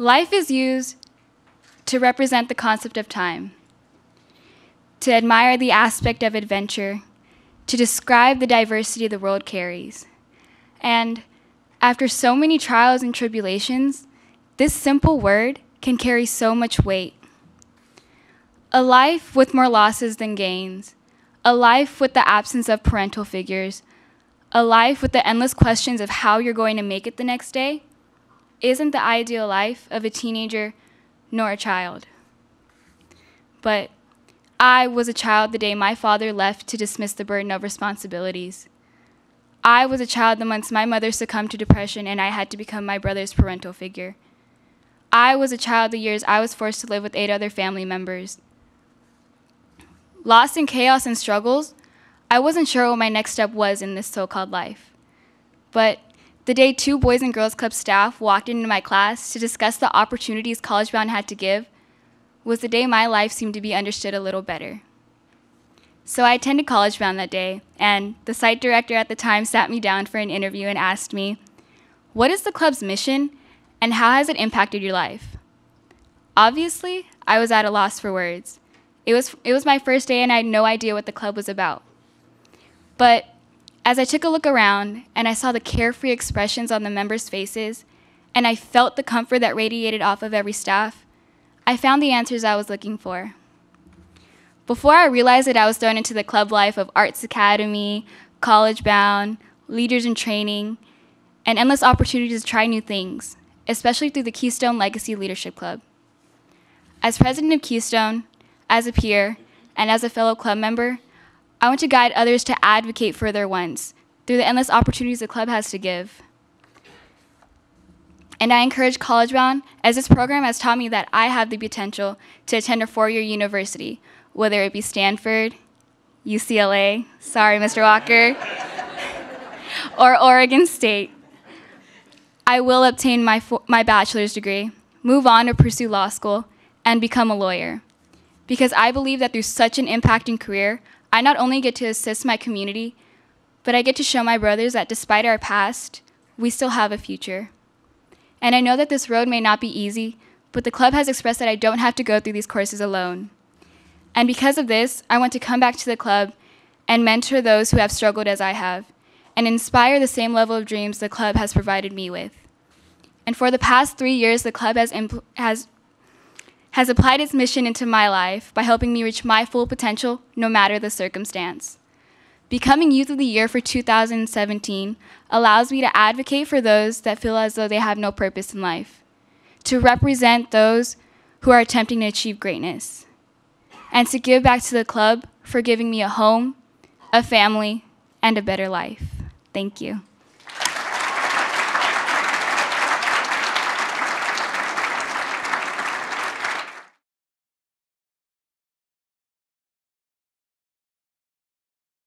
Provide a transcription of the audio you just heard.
Life is used to represent the concept of time, to admire the aspect of adventure, to describe the diversity the world carries. And after so many trials and tribulations, this simple word can carry so much weight. A life with more losses than gains, a life with the absence of parental figures, a life with the endless questions of how you're going to make it the next day, isn't the ideal life of a teenager nor a child. But I was a child the day my father left to dismiss the burden of responsibilities. I was a child the months my mother succumbed to depression and I had to become my brother's parental figure. I was a child the years I was forced to live with eight other family members. Lost in chaos and struggles, I wasn't sure what my next step was in this so called life. But the day two Boys and Girls Club staff walked into my class to discuss the opportunities College Bound had to give was the day my life seemed to be understood a little better. So I attended College Bound that day, and the site director at the time sat me down for an interview and asked me, What is the club's mission, and how has it impacted your life? Obviously, I was at a loss for words. It was, it was my first day, and I had no idea what the club was about. But as I took a look around and I saw the carefree expressions on the members' faces, and I felt the comfort that radiated off of every staff, I found the answers I was looking for. Before I realized it, I was thrown into the club life of Arts Academy, College Bound, Leaders in Training, and endless opportunities to try new things, especially through the Keystone Legacy Leadership Club. As president of Keystone, as a peer, and as a fellow club member, I want to guide others to advocate for their ones through the endless opportunities the club has to give. And I encourage College Bound, as this program has taught me that I have the potential to attend a four year university whether it be Stanford, UCLA, sorry, Mr. Walker, or Oregon State. I will obtain my, my bachelor's degree, move on to pursue law school, and become a lawyer. Because I believe that through such an impacting career, I not only get to assist my community, but I get to show my brothers that despite our past, we still have a future. And I know that this road may not be easy, but the club has expressed that I don't have to go through these courses alone. And because of this, I want to come back to the club and mentor those who have struggled as I have, and inspire the same level of dreams the club has provided me with. And for the past three years, the club has, has, has applied its mission into my life by helping me reach my full potential no matter the circumstance. Becoming Youth of the Year for 2017 allows me to advocate for those that feel as though they have no purpose in life, to represent those who are attempting to achieve greatness and to give back to the club for giving me a home, a family, and a better life. Thank you.